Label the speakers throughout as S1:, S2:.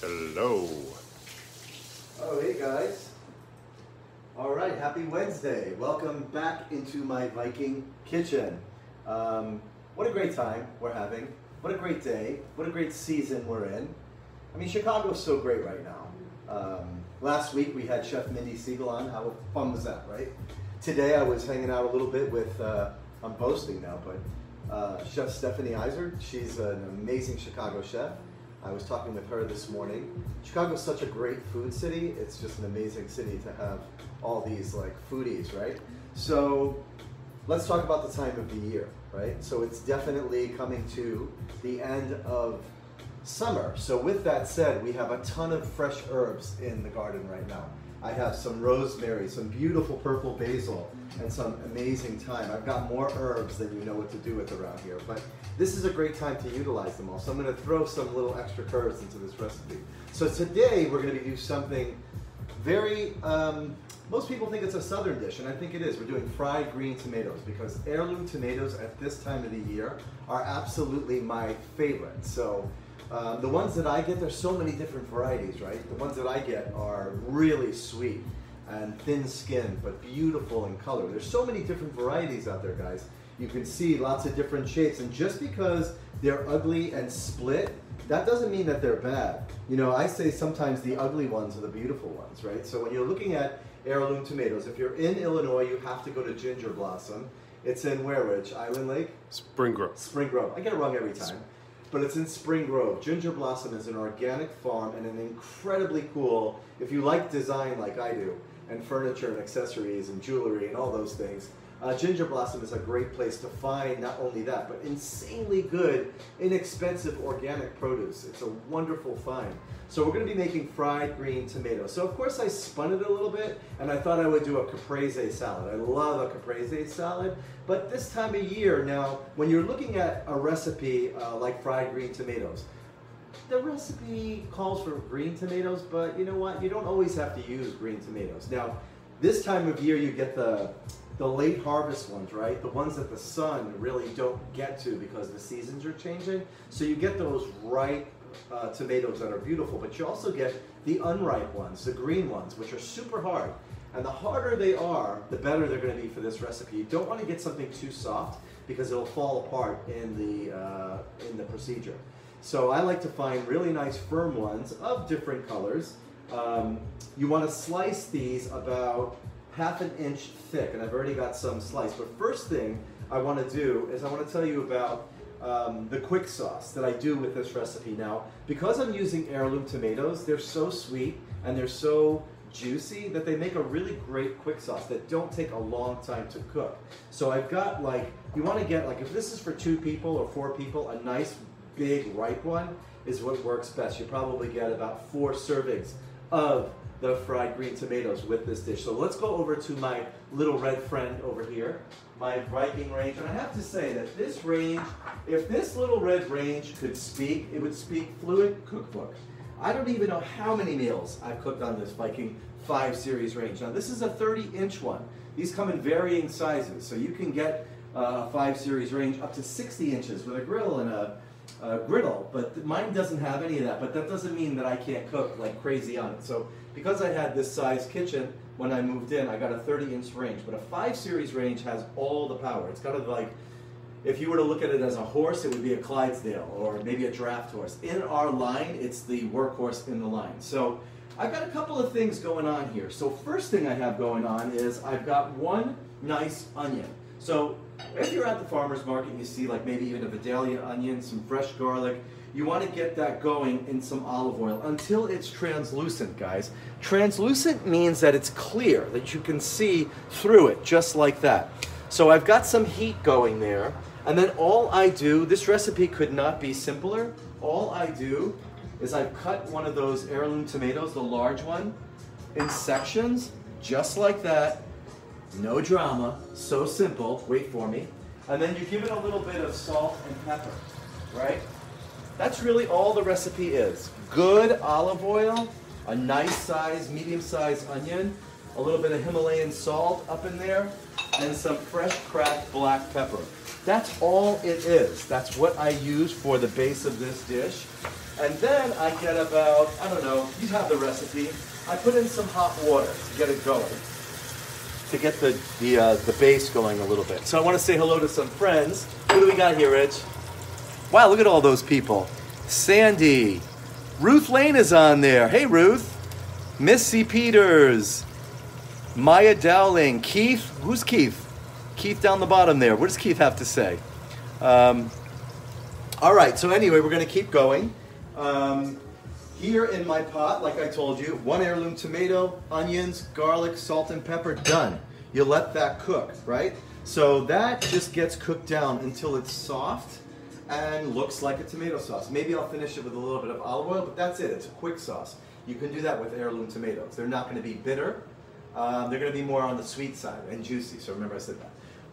S1: Hello.
S2: Oh, hey guys. All right, happy Wednesday. Welcome back into my Viking kitchen. Um, what a great time we're having. What a great day. What a great season we're in. I mean, Chicago's so great right now. Um, last week we had Chef Mindy Segal on. How fun was that, right? Today I was hanging out a little bit with, uh, I'm boasting now, but uh, Chef Stephanie Izard. She's an amazing Chicago chef. I was talking with her this morning. Chicago's such a great food city. It's just an amazing city to have all these like foodies, right? So let's talk about the time of the year, right? So it's definitely coming to the end of summer. So with that said, we have a ton of fresh herbs in the garden right now. I have some rosemary, some beautiful purple basil, and some amazing thyme. I've got more herbs than you know what to do with around here, but this is a great time to utilize them all. So I'm gonna throw some little extra curves into this recipe. So today we're gonna do something very, um, most people think it's a southern dish, and I think it is. We're doing fried green tomatoes because heirloom tomatoes at this time of the year are absolutely my favorite. So um, the ones that I get, there's so many different varieties, right? The ones that I get are really sweet and thin skinned, but beautiful in color. There's so many different varieties out there, guys. You can see lots of different shapes, and just because they're ugly and split, that doesn't mean that they're bad. You know, I say sometimes the ugly ones are the beautiful ones, right? So when you're looking at heirloom tomatoes, if you're in Illinois, you have to go to Ginger Blossom. It's in where, Rich? Island Lake?
S1: Spring Grove.
S2: Spring Grove. I get it wrong every time but it's in Spring Grove. Ginger Blossom is an organic farm and an incredibly cool, if you like design like I do, and furniture and accessories and jewelry and all those things, uh, Ginger Blossom is a great place to find not only that, but insanely good, inexpensive organic produce. It's a wonderful find. So we're going to be making fried green tomatoes. So of course I spun it a little bit, and I thought I would do a caprese salad. I love a caprese salad, but this time of year now, when you're looking at a recipe uh, like fried green tomatoes, the recipe calls for green tomatoes, but you know what? You don't always have to use green tomatoes. Now, this time of year you get the the late harvest ones, right? The ones that the sun really don't get to because the seasons are changing. So you get those ripe uh, tomatoes that are beautiful, but you also get the unripe ones, the green ones, which are super hard. And the harder they are, the better they're going to be for this recipe. You don't want to get something too soft because it'll fall apart in the, uh, in the procedure. So I like to find really nice firm ones of different colors. Um, you want to slice these about half an inch thick, and I've already got some sliced. But first thing I want to do is I want to tell you about um, the quick sauce that I do with this recipe. Now, because I'm using heirloom tomatoes, they're so sweet and they're so juicy that they make a really great quick sauce that don't take a long time to cook. So I've got like, you want to get like, if this is for two people or four people, a nice big ripe one is what works best. You probably get about four servings of the fried green tomatoes with this dish. So let's go over to my little red friend over here, my Viking range. And I have to say that this range, if this little red range could speak, it would speak fluent cookbook. I don't even know how many meals I've cooked on this Viking 5 series range. Now this is a 30 inch one. These come in varying sizes, so you can get uh, a 5 series range up to 60 inches with a grill and a uh, griddle, but mine doesn't have any of that. But that doesn't mean that I can't cook like crazy on it. So because I had this size kitchen when I moved in, I got a 30 inch range. But a 5 series range has all the power. It's kind of like, if you were to look at it as a horse, it would be a Clydesdale or maybe a draft horse. In our line, it's the workhorse in the line. So I've got a couple of things going on here. So first thing I have going on is I've got one nice onion. So if you're at the farmer's market and you see like maybe even a Vidalia onion, some fresh garlic, you want to get that going in some olive oil until it's translucent, guys. Translucent means that it's clear, that you can see through it, just like that. So I've got some heat going there, and then all I do, this recipe could not be simpler. All I do is I cut one of those heirloom tomatoes, the large one, in sections, just like that, no drama, so simple, wait for me. And then you give it a little bit of salt and pepper, right? That's really all the recipe is. Good olive oil, a nice size, medium sized onion, a little bit of Himalayan salt up in there, and some fresh cracked black pepper. That's all it is. That's what I use for the base of this dish. And then I get about, I don't know, you have the recipe. I put in some hot water to get it going, to get the, the, uh, the base going a little bit. So I want to say hello to some friends. Who do we got here, Rich? Wow, look at all those people. Sandy. Ruth Lane is on there. Hey, Ruth. Missy Peters. Maya Dowling. Keith. Who's Keith? Keith down the bottom there. What does Keith have to say? Um, all right, so anyway, we're going to keep going. Um, here in my pot, like I told you, one heirloom tomato, onions, garlic, salt, and pepper, done. You let that cook, right? So that just gets cooked down until it's soft and looks like a tomato sauce. Maybe I'll finish it with a little bit of olive oil, but that's it. It's a quick sauce. You can do that with heirloom tomatoes. They're not going to be bitter. Um, they're going to be more on the sweet side and juicy. So remember I said that.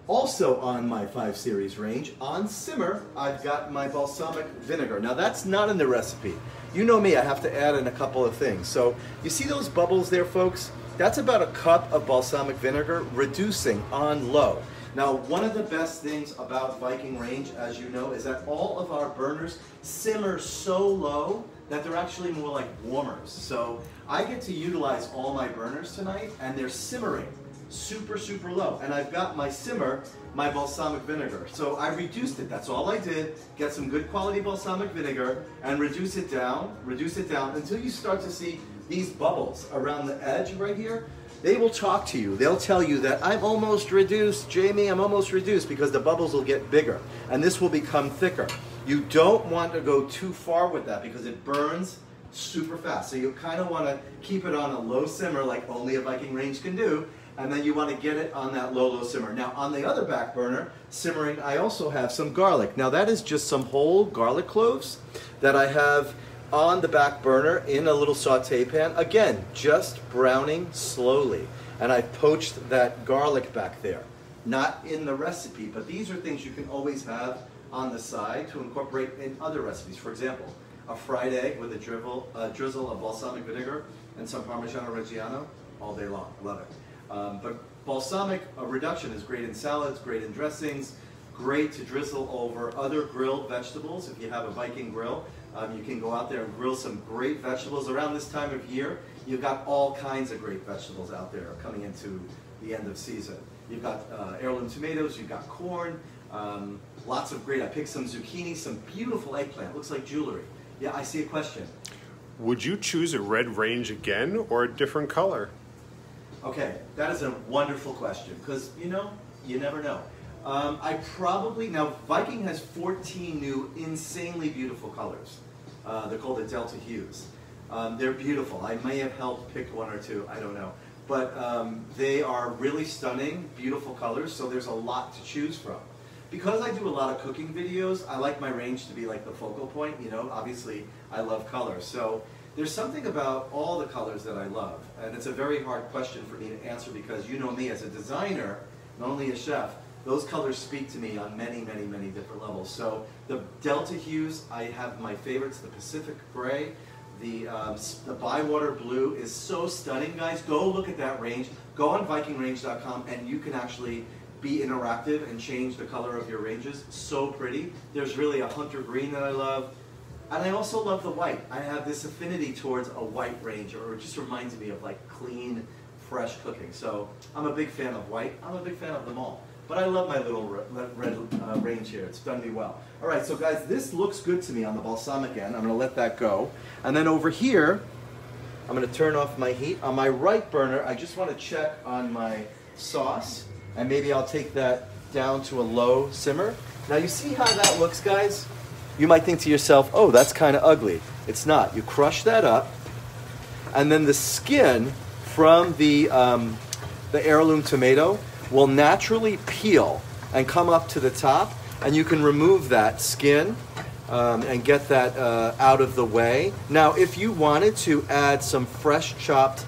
S2: Also on my 5 Series range, on simmer, I've got my balsamic vinegar. Now that's not in the recipe. You know me, I have to add in a couple of things. So you see those bubbles there, folks? That's about a cup of balsamic vinegar, reducing on low. Now, one of the best things about Viking Range, as you know, is that all of our burners simmer so low that they're actually more like warmers. So I get to utilize all my burners tonight, and they're simmering super, super low. And I've got my simmer, my balsamic vinegar. So I reduced it, that's all I did. Get some good quality balsamic vinegar and reduce it down, reduce it down until you start to see these bubbles around the edge right here. They will talk to you. They'll tell you that I'm almost reduced, Jaime, I'm almost reduced because the bubbles will get bigger and this will become thicker. You don't want to go too far with that because it burns super fast. So you kind of want to keep it on a low simmer like only a Viking range can do and then you want to get it on that low, low simmer. Now on the other back burner, simmering, I also have some garlic. Now that is just some whole garlic cloves that I have on the back burner in a little saute pan. Again, just browning slowly. And I poached that garlic back there. Not in the recipe, but these are things you can always have on the side to incorporate in other recipes. For example, a fried egg with a drizzle, a drizzle of balsamic vinegar and some Parmigiano Reggiano all day long. Love it. Um, but balsamic uh, reduction is great in salads, great in dressings, great to drizzle over other grilled vegetables. If you have a Viking grill, um, you can go out there and grill some great vegetables. Around this time of year, you've got all kinds of great vegetables out there coming into the end of season. You've got uh, heirloom tomatoes, you've got corn, um, lots of great. I picked some zucchini, some beautiful eggplant. Looks like jewelry. Yeah, I see a question.
S1: Would you choose a red range again or a different color?
S2: Okay, that is a wonderful question because you know, you never know. Um, I probably, now Viking has 14 new insanely beautiful colors. Uh, they're called the Delta Hues. Um, they're beautiful. I may have helped pick one or two, I don't know. But um, they are really stunning, beautiful colors, so there's a lot to choose from. Because I do a lot of cooking videos, I like my range to be like the focal point, you know, obviously I love color. So there's something about all the colors that I love, and it's a very hard question for me to answer because you know me as a designer, not only a chef, those colors speak to me on many, many, many different levels. So the Delta hues, I have my favorites, the Pacific Gray, the, um, the Bywater Blue is so stunning, guys. Go look at that range. Go on VikingRange.com and you can actually be interactive and change the color of your ranges. So pretty. There's really a Hunter Green that I love. And I also love the white. I have this affinity towards a white range, or it just reminds me of like clean, fresh cooking. So I'm a big fan of white. I'm a big fan of them all. But I love my little red uh, range here. It's done me well. All right, so guys, this looks good to me on the balsamic end. I'm gonna let that go. And then over here, I'm gonna turn off my heat. On my right burner, I just wanna check on my sauce. And maybe I'll take that down to a low simmer. Now you see how that looks, guys? You might think to yourself, oh, that's kind of ugly. It's not. You crush that up, and then the skin from the, um, the heirloom tomato will naturally peel and come up to the top, and you can remove that skin um, and get that uh, out of the way. Now, if you wanted to add some fresh chopped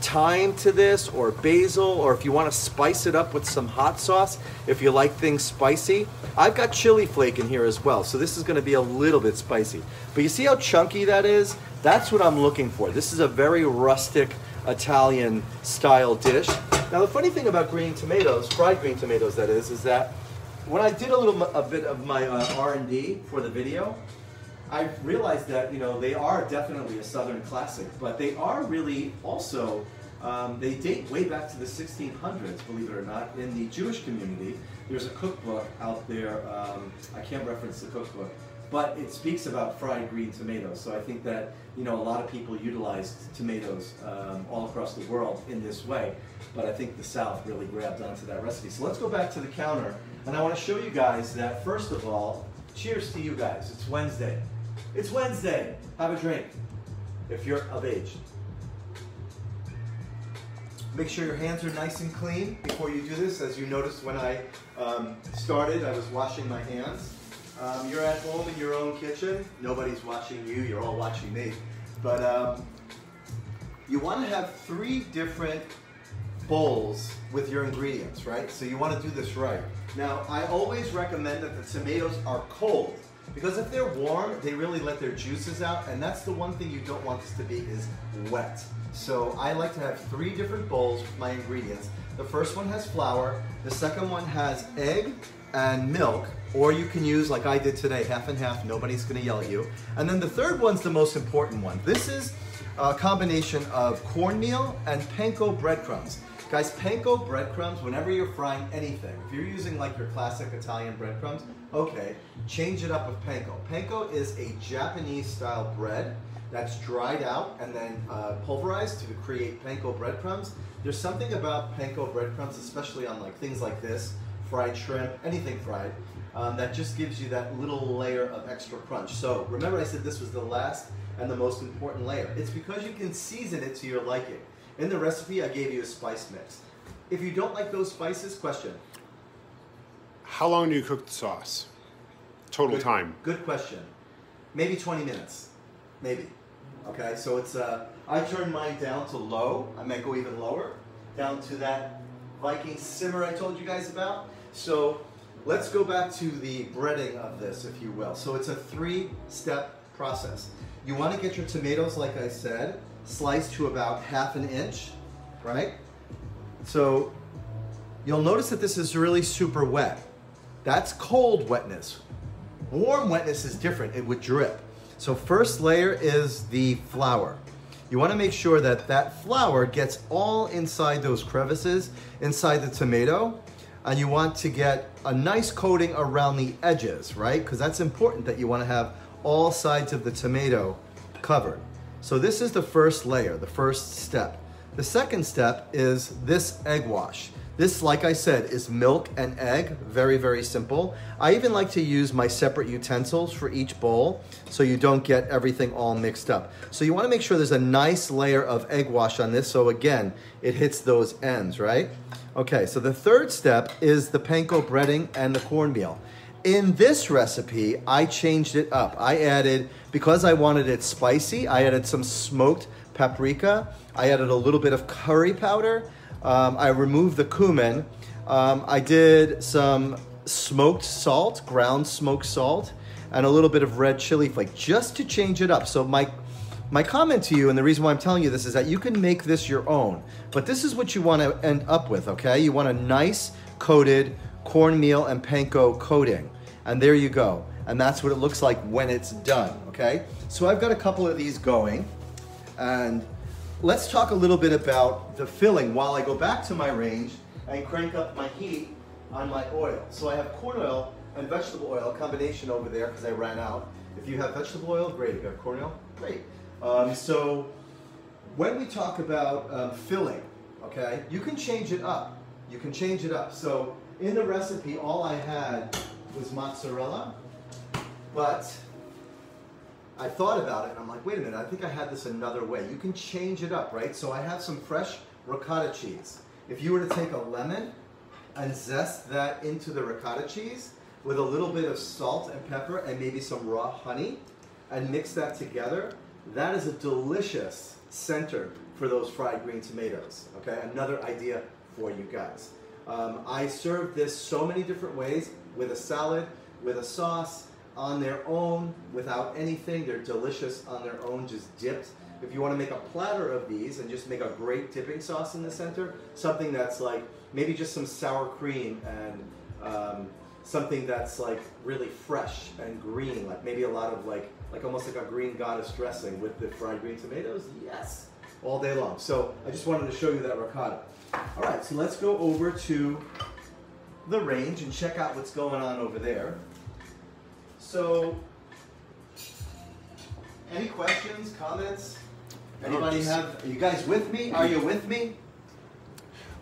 S2: thyme to this or basil or if you want to spice it up with some hot sauce if you like things spicy. I've got chili flake in here as well so this is going to be a little bit spicy. But you see how chunky that is? That's what I'm looking for. This is a very rustic Italian style dish. Now the funny thing about green tomatoes, fried green tomatoes that is, is that when I did a little a bit of my uh, R&D for the video, I realized that you know they are definitely a Southern classic, but they are really also um, they date way back to the 1600s, believe it or not. In the Jewish community, there's a cookbook out there. Um, I can't reference the cookbook, but it speaks about fried green tomatoes. So I think that you know a lot of people utilized tomatoes um, all across the world in this way. But I think the South really grabbed onto that recipe. So let's go back to the counter, and I want to show you guys that first of all, cheers to you guys. It's Wednesday. It's Wednesday. Have a drink if you're of age. Make sure your hands are nice and clean before you do this. As you noticed when I um, started, I was washing my hands. Um, you're at home in your own kitchen. Nobody's watching you. You're all watching me. But um, you want to have three different bowls with your ingredients, right? So you want to do this right. Now, I always recommend that the tomatoes are cold. Because if they're warm, they really let their juices out, and that's the one thing you don't want this to be is wet. So I like to have three different bowls with my ingredients. The first one has flour, the second one has egg and milk, or you can use, like I did today, half and half, nobody's gonna yell at you. And then the third one's the most important one. This is a combination of cornmeal and panko breadcrumbs. Guys, panko breadcrumbs, whenever you're frying anything, if you're using like your classic Italian breadcrumbs, okay, change it up with panko. Panko is a Japanese style bread that's dried out and then uh, pulverized to create panko breadcrumbs. There's something about panko breadcrumbs, especially on like things like this, fried shrimp, anything fried, um, that just gives you that little layer of extra crunch. So remember I said this was the last and the most important layer. It's because you can season it to your liking. In the recipe, I gave you a spice mix. If you don't like those spices, question.
S1: How long do you cook the sauce? Total
S2: Good,
S1: time.
S2: Good question. Maybe 20 minutes. Maybe. Okay, so it's, uh, I turn mine down to low. I might go even lower, down to that Viking simmer I told you guys about. So let's go back to the breading of this, if you will. So it's a three-step process. You want to get your tomatoes, like I said, sliced to about half an inch, right? So you'll notice that this is really super wet. That's cold wetness. Warm wetness is different, it would drip. So first layer is the flour. You wanna make sure that that flour gets all inside those crevices, inside the tomato, and you want to get a nice coating around the edges, right? Because that's important that you wanna have all sides of the tomato covered. So this is the first layer, the first step. The second step is this egg wash. This, like I said, is milk and egg, very, very simple. I even like to use my separate utensils for each bowl so you don't get everything all mixed up. So you wanna make sure there's a nice layer of egg wash on this so again, it hits those ends, right? Okay, so the third step is the panko breading and the cornmeal. In this recipe, I changed it up. I added, because I wanted it spicy, I added some smoked paprika. I added a little bit of curry powder. Um, I removed the cumin. Um, I did some smoked salt, ground smoked salt, and a little bit of red chili flake, just to change it up. So my my comment to you, and the reason why I'm telling you this, is that you can make this your own. But this is what you want to end up with, okay? You want a nice coated cornmeal and panko coating. And there you go. And that's what it looks like when it's done, okay? So I've got a couple of these going. And let's talk a little bit about the filling while I go back to my range and crank up my heat on my oil. So I have corn oil and vegetable oil combination over there because I ran out. If you have vegetable oil, great. If you have corn oil, great. Um, so when we talk about um, filling, okay, you can change it up. You can change it up. So in the recipe, all I had was mozzarella, but I thought about it and I'm like, wait a minute, I think I had this another way. You can change it up, right? So I have some fresh ricotta cheese. If you were to take a lemon and zest that into the ricotta cheese with a little bit of salt and pepper and maybe some raw honey and mix that together, that is a delicious center for those fried green tomatoes, okay? Another idea for you guys. Um, I serve this so many different ways with a salad, with a sauce, on their own, without anything. They're delicious on their own, just dipped if you want to make a platter of these and just make a great dipping sauce in the center, something that's like maybe just some sour cream and um, something that's like really fresh and green, like maybe a lot of like like almost like a green goddess dressing with the fried green tomatoes. Yes, all day long. So I just wanted to show you that ricotta. All right, so let's go over to the range and check out what's going on over there. So, any questions, comments? Anybody have? Are you guys with me? Are you with me?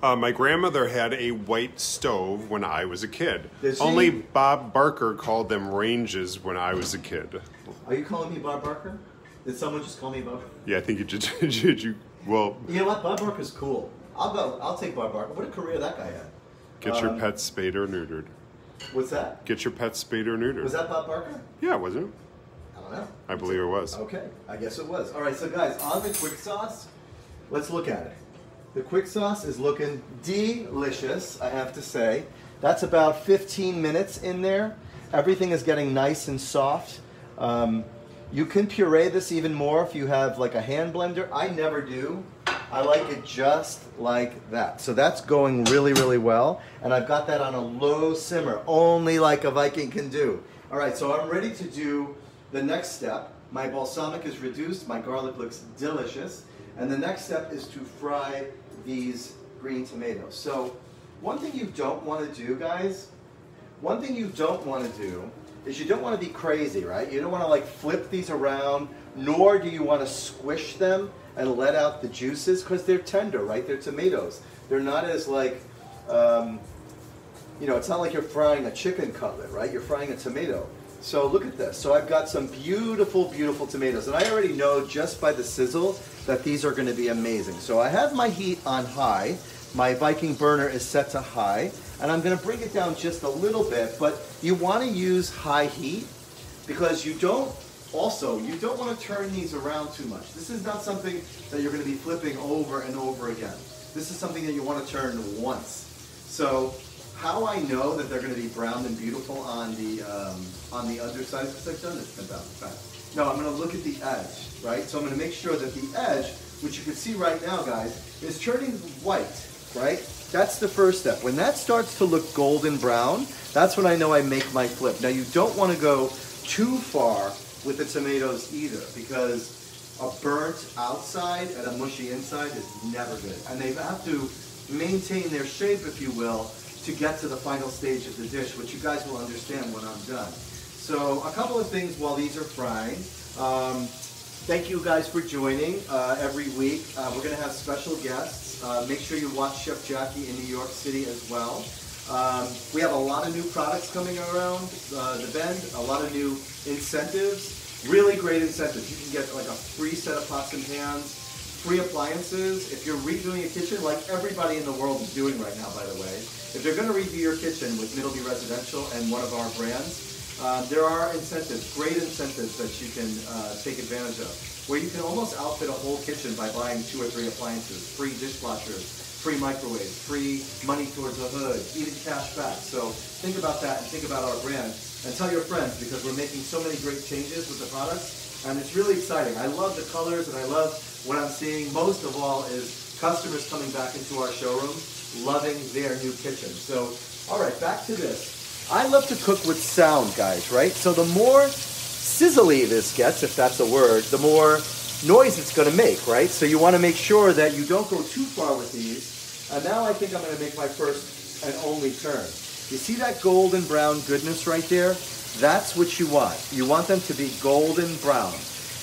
S1: Uh, my grandmother had a white stove when I was a kid. Only Bob Barker called them ranges when I was a kid.
S2: Are you calling me Bob Barker? Did someone just call me Bob?
S1: Yeah, I think you did. did you? Well,
S2: You know what? Bob Barker's cool. I'll go. I'll take Bob Barker. What a career that guy had.
S1: get your
S2: Um,
S1: pet spayed or neutered.
S2: What's that?
S1: Get your pet spayed or neutered.
S2: Was that Bob Barker?
S1: Yeah, wasn't it?
S2: I don't know.
S1: I believe it was.
S2: Okay, I guess it was. All right, so guys, on the quick sauce, let's look at it. The quick sauce is looking delicious, I have to say. That's about 15 minutes in there. Everything is getting nice and soft. Um, you can puree this even more if you have like a hand blender. I never do. I like it just like that. So that's going really, really well. And I've got that on a low simmer, only like a Viking can do. All right, so I'm ready to do the next step. My balsamic is reduced, my garlic looks delicious. And the next step is to fry these green tomatoes. So one thing you don't want to do, guys, one thing you don't want to do is you don't want to be crazy, right? You don't want to like flip these around, nor do you want to squish them and let out the juices because they're tender, right? They're tomatoes. They're not as like, um, you know, it's not like you're frying a chicken cutlet, right? You're frying a tomato. So look at this. So I've got some beautiful, beautiful tomatoes. And I already know just by the sizzle that these are going to be amazing. So I have my heat on high. My Viking burner is set to high. And I'm going to bring it down just a little bit. But you want to use high heat because you don't, also, you don't want to turn these around too much. This is not something that you're going to be flipping over and over again. This is something that you want to turn once. So how I know that they're going to be brown and beautiful on the um, on the underside because I've done this about fact. No, I'm going to look at the edge, right? So I'm going to make sure that the edge, which you can see right now, guys, is turning white, right? That's the first step. When that starts to look golden brown, that's when I know I make my flip. Now you don't want to go too far with the tomatoes either because a burnt outside and a mushy inside is never good. And they have to maintain their shape, if you will, to get to the final stage of the dish, which you guys will understand when I'm done. So a couple of things while these are frying. Um, thank you guys for joining uh, every week. Uh, we're going to have special guests. Uh, make sure you watch Chef Jackie in New York City as well. Um, we have a lot of new products coming around uh, the bend, a lot of new incentives, really great incentives. You can get like a free set of pots and pans, free appliances. If you're redoing a kitchen, like everybody in the world is doing right now, by the way, if they're going to redo your kitchen with Middleby Residential and one of our brands, uh, there are incentives, great incentives that you can uh, take advantage of, where you can almost outfit a whole kitchen by buying two or three appliances, free dishwashers, free microwaves, free money towards a hood, even cash back. So think about that and think about our brand and tell your friends because we're making so many great changes with the products and it's really exciting. I love the colors and I love what I'm seeing. Most of all is customers coming back into our showroom loving their new kitchen. So, all right, back to this. I love to cook with sound, guys, right? So the more sizzly this gets, if that's a word, the more noise it's going to make, right? So you want to make sure that you don't go too far with these. And now I think I'm going to make my first and only turn. You see that golden brown goodness right there? That's what you want. You want them to be golden brown.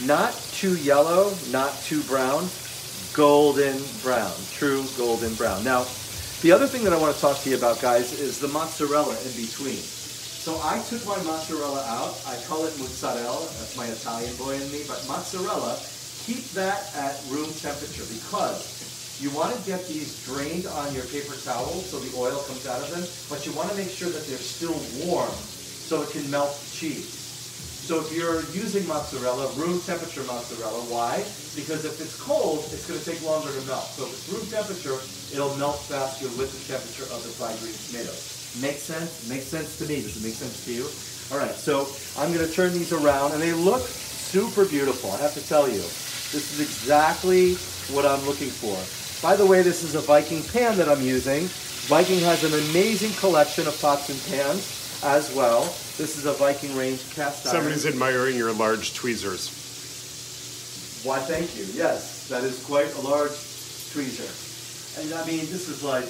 S2: Not too yellow, not too brown, golden brown, true golden brown. Now, the other thing that I want to talk to you about, guys, is the mozzarella in between. So I took my mozzarella out. I call it mozzarella. That's my Italian boy in me. But mozzarella, keep that at room temperature because you want to get these drained on your paper towel so the oil comes out of them, but you want to make sure that they're still warm so it can melt the cheese. So if you're using mozzarella, room temperature mozzarella, why? Because if it's cold, it's going to take longer to melt. So if it's room temperature, it'll melt faster with the temperature of the fried green tomatoes. Makes sense? Makes sense to me. Does it make sense to you? All right, so I'm going to turn these around, and they look super beautiful, I have to tell you. This is exactly what I'm looking for. By the way, this is a Viking pan that I'm using. Viking has an amazing collection of pots and pans as well. This is a Viking range cast iron.
S1: Somebody's admiring your large tweezers.
S2: Why, thank you. Yes, that is quite a large tweezer. And I mean, this is like,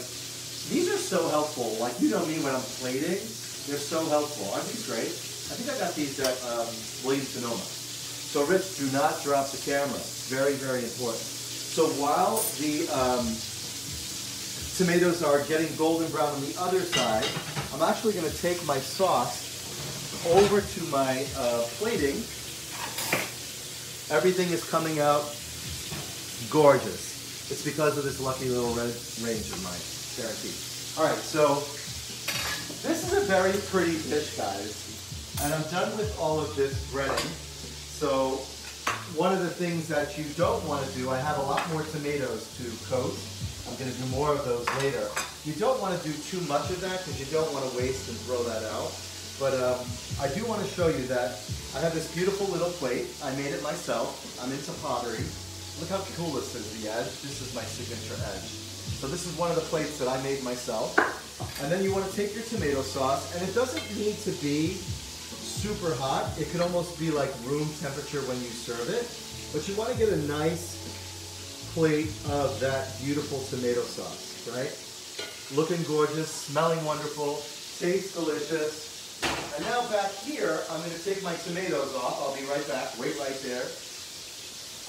S2: these are so helpful. Like, you don't know me when I'm plating, they're so helpful. Aren't these great? I think I got these at um, Williams Sonoma. So Rich, do not drop the camera. Very, very important. So while the um, tomatoes are getting golden brown on the other side, I'm actually going to take my sauce over to my uh, plating. Everything is coming out gorgeous. It's because of this lucky little red range of mine, guaranteed. All right, so this is a very pretty dish, guys. And I'm done with all of this breading. So one of the things that you don't want to do, I have a lot more tomatoes to coat. I'm going to do more of those later. You don't want to do too much of that because you don't want to waste and throw that out. But um, I do want to show you that I have this beautiful little plate. I made it myself. I'm into pottery. Look how cool this is, the edge. This is my signature edge. So this is one of the plates that I made myself. And then you want to take your tomato sauce, and it doesn't need to be super hot. It could almost be like room temperature when you serve it. But you want to get a nice plate of that beautiful tomato sauce, right? Looking gorgeous, smelling wonderful, tastes delicious. And now back here, I'm going to take my tomatoes off. I'll be right back. Wait right there.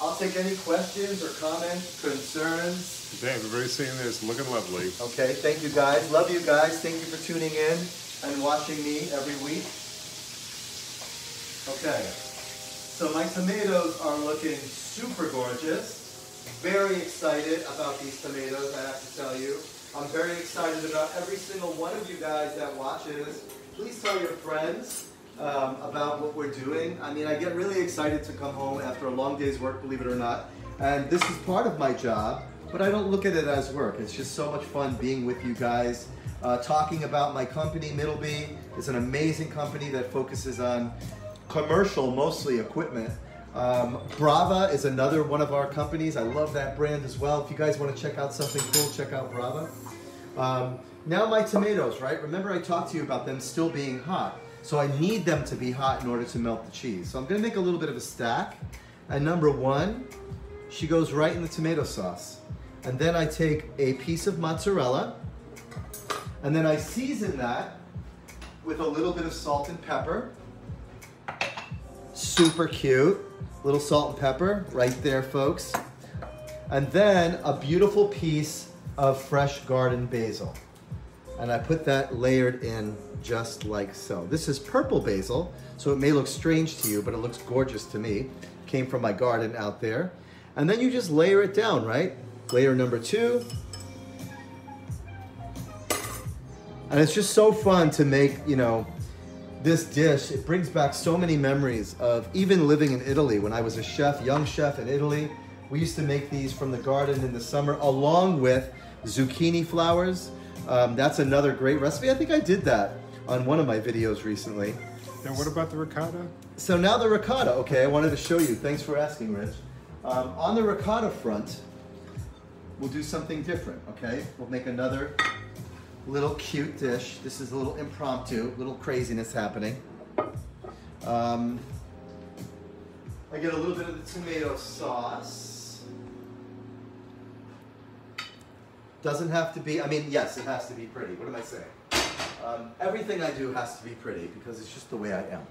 S2: I'll take any questions or comments, concerns.
S1: Okay, everybody's saying this, looking lovely.
S2: Okay, thank you guys. Love you guys. Thank you for tuning in and watching me every week. Okay, so my tomatoes are looking super gorgeous. Very excited about these tomatoes, I have to tell you. I'm very excited about every single one of you guys that watches. Please tell your friends um, about what we're doing. I mean, I get really excited to come home after a long day's work, believe it or not. And this is part of my job, but I don't look at it as work. It's just so much fun being with you guys, uh, talking about my company, Middleby. It's an amazing company that focuses on commercial, mostly equipment. Um, Brava is another one of our companies. I love that brand as well. If you guys want to check out something cool, check out Brava. Um, now my tomatoes, right? Remember I talked to you about them still being hot. So I need them to be hot in order to melt the cheese. So I'm gonna make a little bit of a stack. And number one, she goes right in the tomato sauce. And then I take a piece of mozzarella, and then I season that with a little bit of salt and pepper. Super cute. Little salt and pepper right there, folks. And then a beautiful piece of fresh garden basil. And I put that layered in just like so. This is purple basil, so it may look strange to you, but it looks gorgeous to me. Came from my garden out there. And then you just layer it down, right? Layer number two. And it's just so fun to make, you know, this dish. It brings back so many memories of even living in Italy. When I was a chef, young chef in Italy, we used to make these from the garden in the summer along with zucchini flowers. Um, that's another great recipe. I think I did that on one of my videos recently.
S1: Now, what about the ricotta?
S2: So now the ricotta, okay, I wanted to show you. Thanks for asking, Rich. Um, on the ricotta front, we'll do something different, okay? We'll make another little cute dish. This is a little impromptu, little craziness happening. Um, I get a little bit of the tomato sauce. Doesn't have to be, I mean, yes, it has to be pretty. What am I saying? Um, everything I do has to be pretty because it's just the way I am.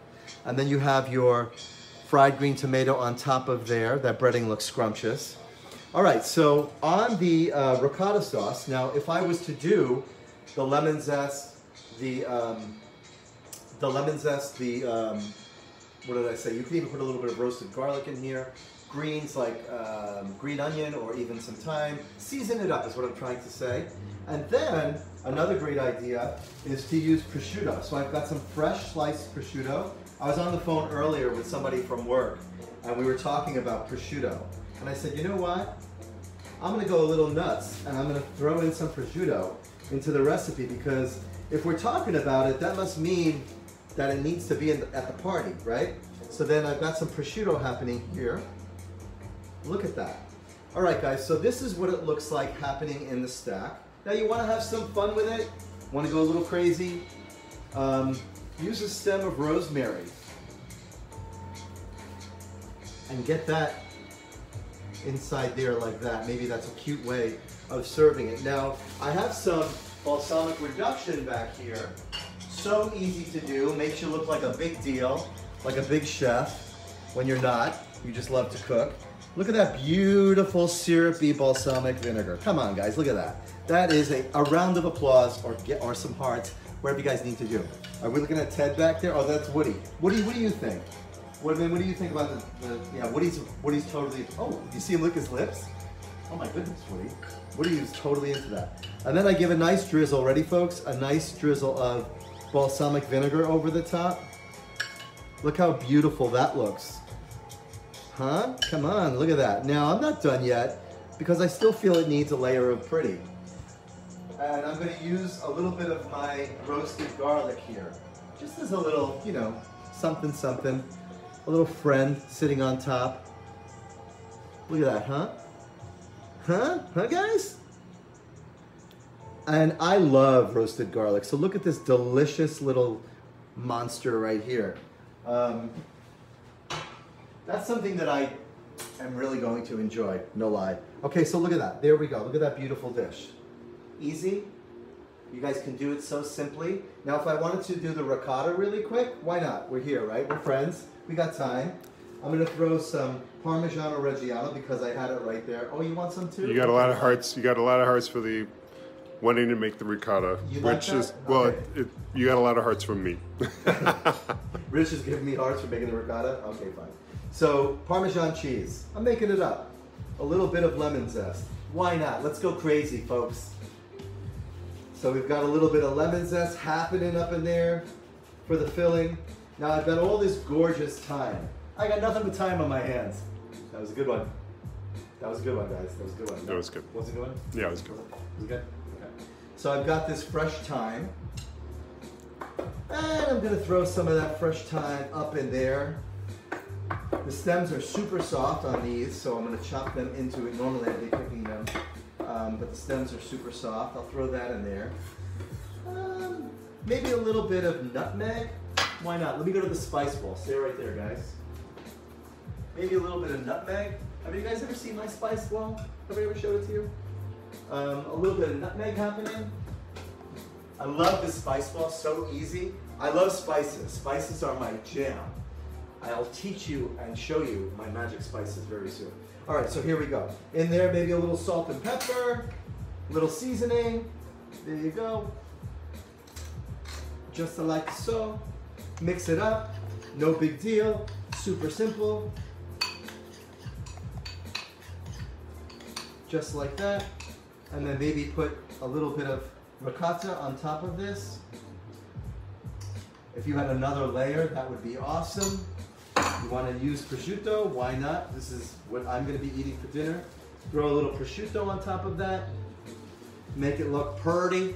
S2: And then you have your fried green tomato on top of there. That breading looks scrumptious. All right, so on the uh, ricotta sauce, now if I was to do the lemon zest, the um, the lemon zest, the um, what did I say? You can even put a little bit of roasted garlic in here. Greens like um, green onion or even some thyme. Season it up is what I'm trying to say. And then another great idea is to use prosciutto. So I've got some fresh sliced prosciutto. I was on the phone earlier with somebody from work and we were talking about prosciutto. And I said, you know what? I'm gonna go a little nuts and I'm gonna throw in some prosciutto into the recipe because if we're talking about it, that must mean that it needs to be the, at the party, right? So then I've got some prosciutto happening here. Look at that. All right, guys, so this is what it looks like happening in the stack. Now you wanna have some fun with it, wanna go a little crazy, um, use a stem of rosemary and get that inside there like that. Maybe that's a cute way of serving it. Now, I have some balsamic reduction back here. So easy to do, makes you look like a big deal, like a big chef, when you're not. You just love to cook. Look at that beautiful syrupy balsamic vinegar. Come on, guys, look at that. That is a, a round of applause or get or some hearts, whatever you guys need to do. Are we looking at Ted back there? Oh, that's Woody. Woody, what do you think? What, what do you think about the, the yeah, Woody's, Woody's totally, oh, you see him lick his lips? Oh my goodness, Woody. Woody is totally into that. And then I give a nice drizzle, ready folks? A nice drizzle of balsamic vinegar over the top. Look how beautiful that looks. Huh? Come on, look at that. Now, I'm not done yet because I still feel it needs a layer of pretty. And I'm gonna use a little bit of my roasted garlic here. Just as a little, you know, something something a little friend sitting on top. Look at that, huh? Huh? Huh, guys? And I love roasted garlic. So look at this delicious little monster right here. Um, that's something that I am really going to enjoy, no lie. Okay, so look at that. There we go. Look at that beautiful dish. Easy. You guys can do it so simply. Now, if I wanted to do the ricotta really quick, why not? We're here, right? We're friends. We got time. I'm gonna throw some Parmigiano Reggiano because I had it right there. Oh, you want some too?
S1: You got a lot of hearts. You got a lot of hearts for the wanting to make the ricotta,
S2: You like
S1: which
S2: that?
S1: is well.
S2: Okay.
S1: It, you got a lot of hearts from me.
S2: Rich is giving me hearts for making the ricotta. Okay, fine. So Parmesan cheese. I'm making it up. A little bit of lemon zest. Why not? Let's go crazy, folks. So we've got a little bit of lemon zest happening up in there for the filling. Now I've got all this gorgeous thyme. I got nothing but time on my hands. That was a good one. That was a good one, guys. That was a good one.
S1: That was good.
S2: Was it a good one?
S1: yeah, it was good.
S2: Was it good? Okay. So I've got this fresh thyme. And I'm gonna throw some of that fresh thyme up in there. The stems are super soft on these, so I'm gonna chop them into it. Normally I'd be picking them, um, but the stems are super soft. I'll throw that in there. Um, maybe a little bit of nutmeg. Why not? Let me go to the spice bowl. Stay right there, guys. Maybe a little bit of nutmeg. Have you guys ever seen my spice bowl? Have I ever showed it to you? Um, a little bit of nutmeg happening. I love this spice ball, so easy. I love spices. Spices are my jam. I'll teach you and show you my magic spices very soon. All right, so here we go. In there, maybe a little salt and pepper, little seasoning. There you go. Just like so. Mix it up. No big deal. Super simple. Just like that. And then maybe put a little bit of ricotta on top of this. If you had another layer, that would be awesome. You want to use prosciutto, why not? This is what I'm going to be eating for dinner. Throw a little prosciutto on top of that. Make it look pretty.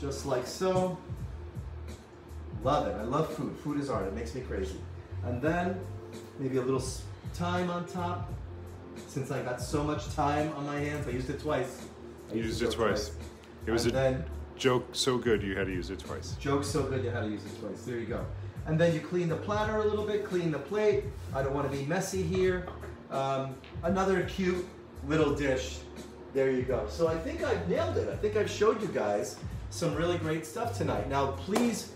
S2: Just like so. Love it. I love food. Food is art. It makes me crazy. And then maybe a little thyme on top. Since I got so much time on my hands, I used it twice. I
S1: You used
S2: to
S1: it
S2: go
S1: twice. It was
S2: and
S1: a
S2: then
S1: joke so good you had to use it twice.
S2: Joke so good you had to use it twice. There you go. And then you clean the platter a little bit, clean the plate. I don't want to be messy here. Um, another cute little dish. There you go. So I think I've nailed it. I think I've showed you guys some really great stuff tonight. Now please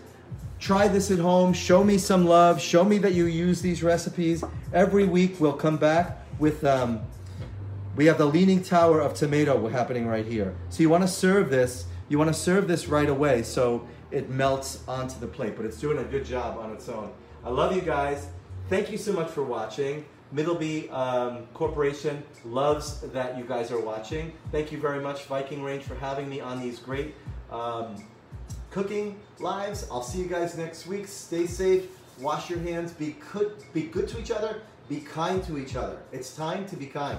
S2: try this at home. Show me some love. Show me that you use these recipes. Every week we'll come back with um, we have the leaning tower of tomato happening right here. So you want to serve this, you want to serve this right away so it melts onto the plate, but it's doing a good job on its own. I love you guys. Thank you so much for watching. Middleby um, Corporation loves that you guys are watching. Thank you very much, Viking Range, for having me on these great um, cooking lives. I'll see you guys next week. Stay safe. Wash your hands. Be good. Be good to each other. Be kind to each other. It's time to be kind.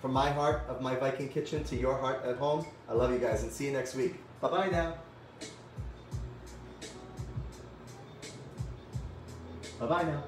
S2: From my heart of my Viking kitchen to your heart at home, I love you guys and see you next week. Bye bye now. Bye bye now.